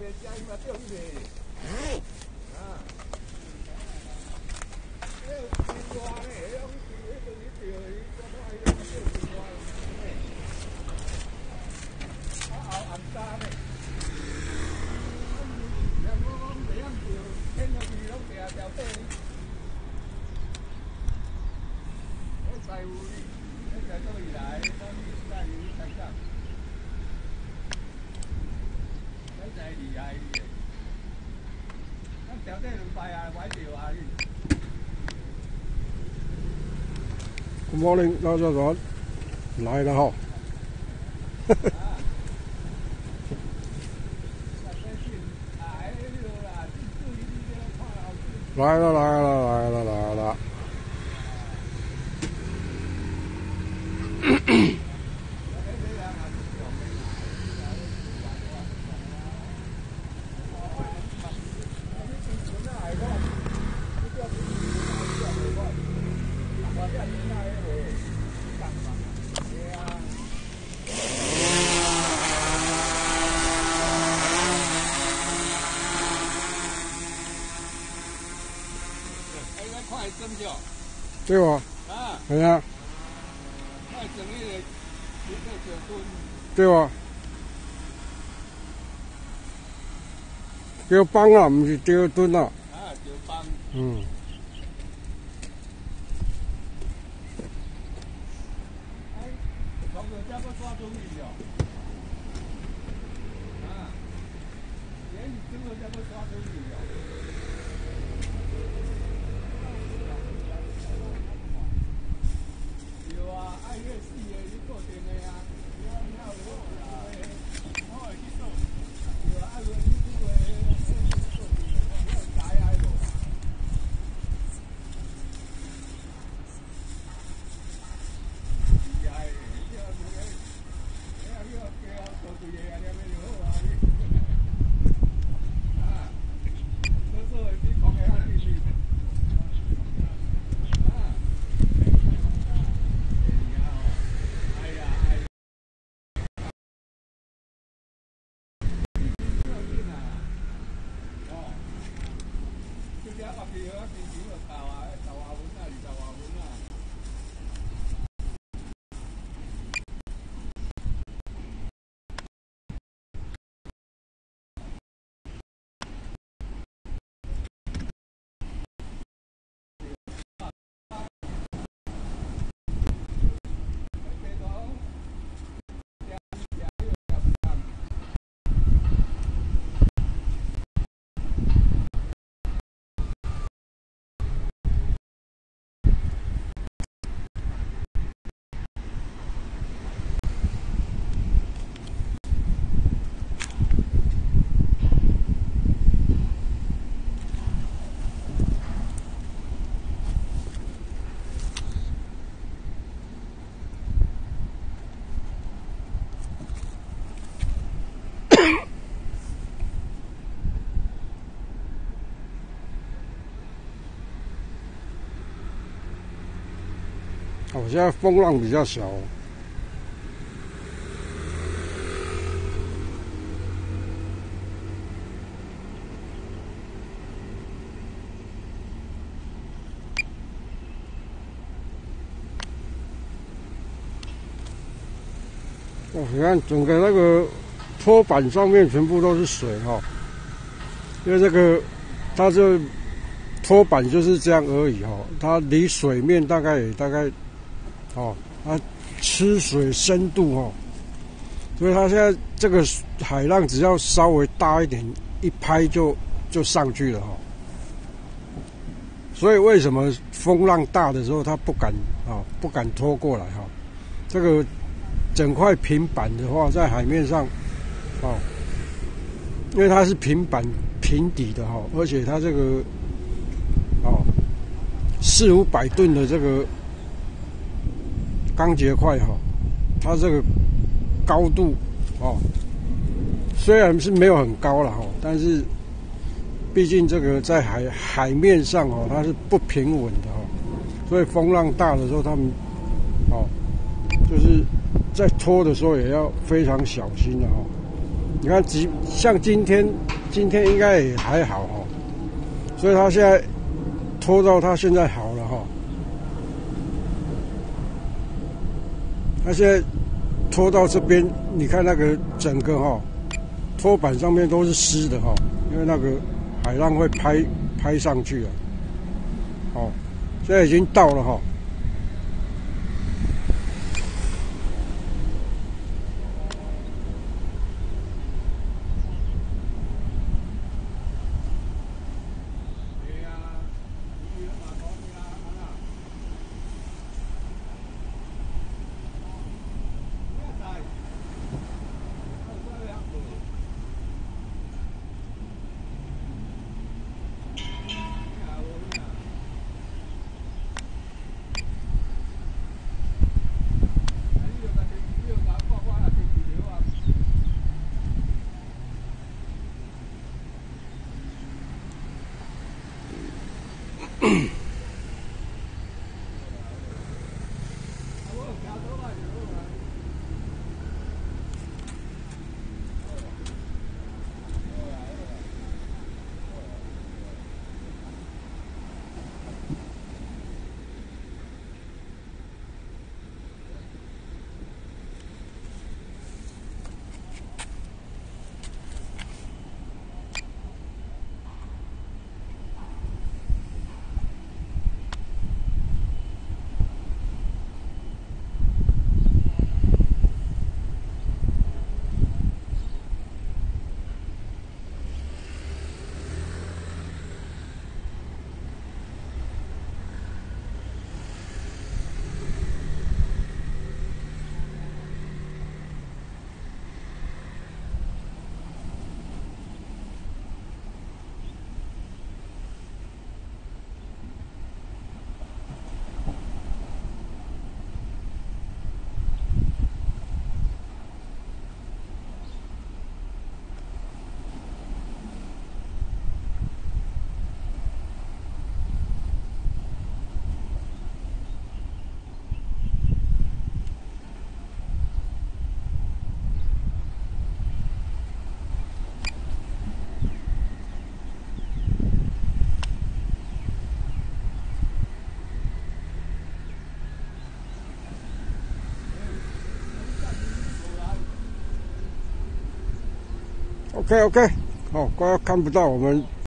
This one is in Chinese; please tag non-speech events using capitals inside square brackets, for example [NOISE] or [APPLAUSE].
ပဲကြားမှာပြုတ်ပြီ 咱钓底两摆啊，买钓啊你。Good morning，大家早安，来了哈。来了来了来了来了，对吧？啊，哎呀，快整迄个对吧？钓帮啊，不是钓吨啊。啊，就帮。嗯，啊，二。月四月你固定的啊，你要你要有我的，我会去做。有啊，爱月你这个固定的，我有大爱无。厉害的，你要这个，你要你要给我做对的啊，你要就好啊你。啊，做做的比空的还厉害。啊。哎呀，哎呀，哦，这家白皮鹅平时就到啊，到外文啊，二十外文啊。哦，现在风浪比较小。哦，你看整个那个拖板上面全部都是水哈、因为这个它这拖板就是这样而已哈、它离水面大概大概哦，它吃水深度哦，所以它现在这个海浪只要稍微大一点，一拍就就上去了哈、所以为什么风浪大的时候它不敢啊、不敢拖过来哈、这个整块平板的话，在海面上哦，因为它是平板平底的哈、而且它这个哦四五百吨的这个钢结块哈、它这个高度哦，虽然是没有很高了哈、但是毕竟这个在海海面上哦，它是不平稳的哈、所以风浪大的时候，他们哦，就是在拖的时候也要非常小心的哈、你看，今像今天，今天应该也还好哈，所以他现在拖到他现在好那。现在拖到这边，你看那个整个哈拖板上面都是湿的哈，因为那个海浪会拍拍上去啊。哦，现在已经到了哈。mm [CLEARS THROAT] OK OK，好，刚刚看不到我们。